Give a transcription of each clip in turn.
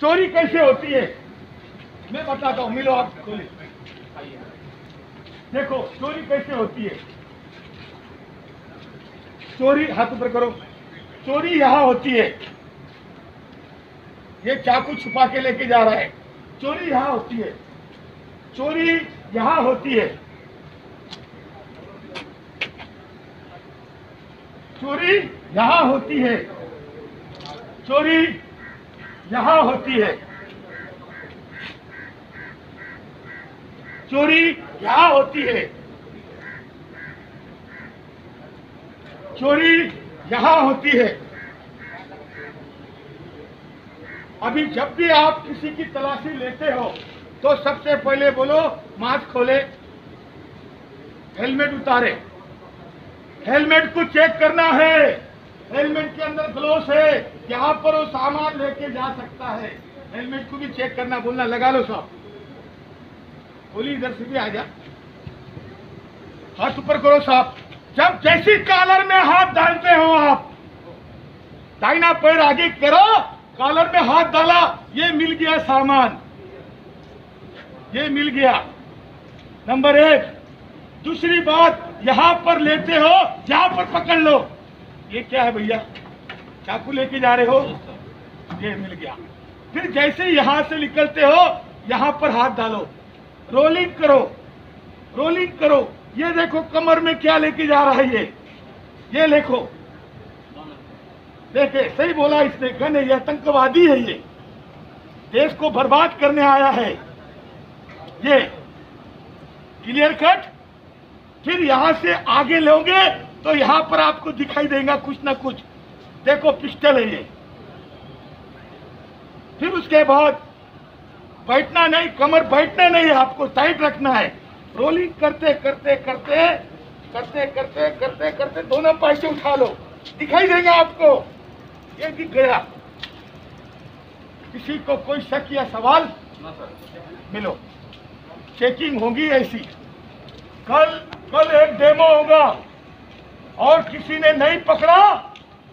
चोरी कैसे होती है? मैं बताता हूँ, मिलो आप खोले देखो, चोरी कैसे होती है? चोरी, हाथ ऊपर करो। चोरी यहाँ होती है। ये चाकू छुपा के लेके जा रहा है। चोरी यहाँ होती है। चोरी यहाँ होती है। चोरी यहाँ होती है। चोरी यहाँ होती है। चोरी यहाँ होती है। चोरी यहाँ होती है। अभी जब भी आप किसी की तलाशी लेते हो तो सबसे पहले बोलो, मास्क खोले, हेलमेट उतारे। हेलमेट को चेक करना है। हेलमेट के अंदर ग्लोव्स है। यहाँ पर वो सामान लेके जा सकता है। हेलमेट को भी चेक करना, बोलना, लगा लो साहब बोली, इधर से भी आ जा। हाथ ऊपर करो साहब जब जैसी कॉलर में हाथ डालते हो आप, दाहिना पैर आगे करो कॉलर में हाथ डाला, ये मिल गया सामान। ये मिल गया। नंबर एक। दूसरी बात, यहाँ पर लेते हो, यहाँ पर पकड़ लो। ये क्या है भैया? चाकू लेके जा रहे हो? ये मिल गया। फिर जैसे यहाँ से निकलते हो, यहाँ पर हाथ डालो। रोलिंग करो। रोलिंग करो। ये देखो कमर में क्या लेके जा रहा है ये। ये देखो। देखे, सही बोला इसने गन ये आतंकवादी है ये। देश को बर्बाद करने आया है। ये क्लियर कट फिर यहाँ से आगे लोगे तो यहाँ पर आपको दिखाई देगा कुछ ना कुछ। देखो पिस्टल है ये। फिर उसके बाद बैठना नहीं कमर बैठना नहीं आपको टाइट रखना है। रोलिंग करते करते करते करते करते करते करते दोनों पैसे उठा लो। दिखाई देगा आपको। ये दिख गया। किसी को कोई शक या सवाल? मिलो। चेकिंग होगी ऐसी। कल कल एक डेमो होगा। और किसी ने नहीं पकड़ा?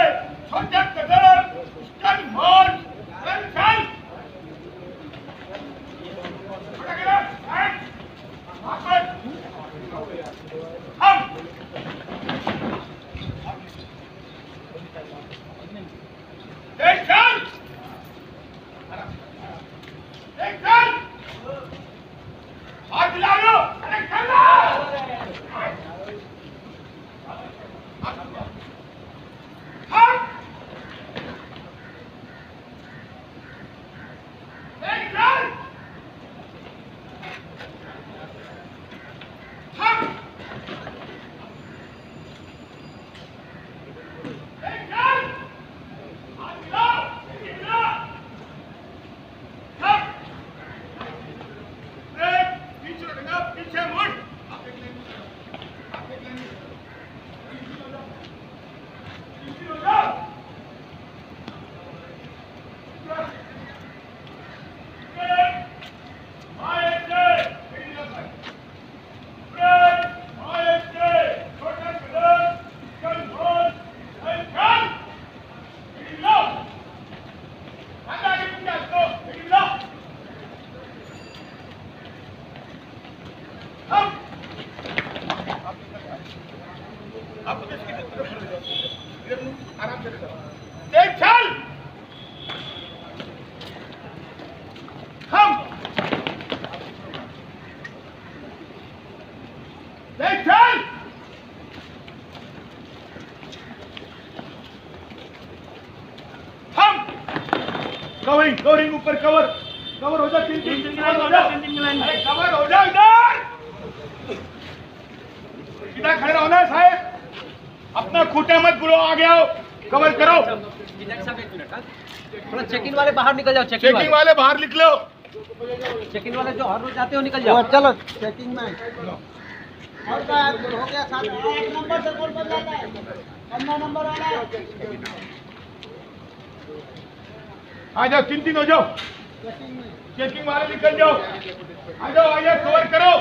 ऐसे छोटे कदम स्टन मोल चल चल छोटा कदम एंड वापस हम एक चल एक चल हाथ मिला लो अरे चल हम एक चल हम एक चल हाथ मिलाओ एक मिलाओ हम एक पीछे रखना पीछे मुड़ आप एक लाइन में चलो। आप एक लाइन में चलो। पीछे हो जाओ। पीछे हो जाओ। एक, आए से, एक लफ्ज़। एक, आए से, छोटा कदम, चल बोल, चल चल। एक लफ्ज़। हाथ आगे पीछे हटो, एक लफ्ज़। हम ऊपर कवर। कवर हो जा, तीन तीन तीन हो जा अरे, कवर हो जा, इधर! खड़े रहो ना साहेब। अपना खूटा मत बुलो आ गया हो कवर करो थोड़ा चेक इन वाले बाहर निकल जाओ चेक चेकिंग वाले। वाले बाहर निकलो चेक इन वाले जो हर रोज जाते हो निकल जाओ। चलो चेकिंग में। और हो गया साहब एक नंबर से कौन बदलाता है पन्ना नंबर वाला आ जाओ तीन तीन हो जाओ। चेकिंग चेकिंग वाले निकल जाओ। आ जाओ आइए कवर करो।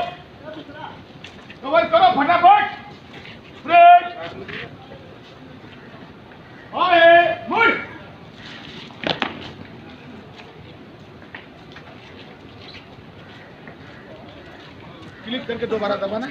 कवर करो फटाफट। क्लिक करके दोबारा दबाना।